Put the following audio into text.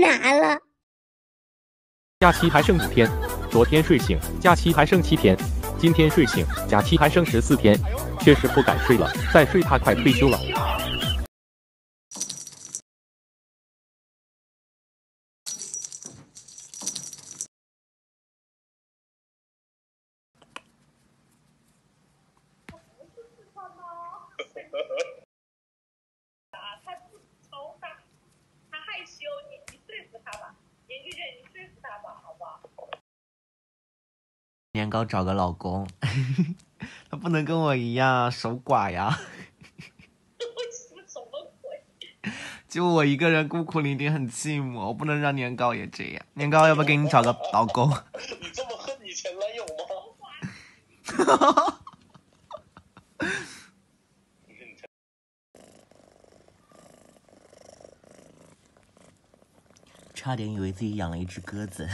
拿了。假期还剩五天，昨天睡醒，假期还剩七天，今天睡醒，假期还剩十四天，确实不敢睡了，再睡他快退休了。年糕找个老公，他不能跟我一样守寡呀。什么鬼？就我一个人孤苦伶仃，很寂寞，我不能让年糕也这样。年糕，要不要给你找个老公？你这么恨你前男友吗？差点以为自己养了一只鸽子。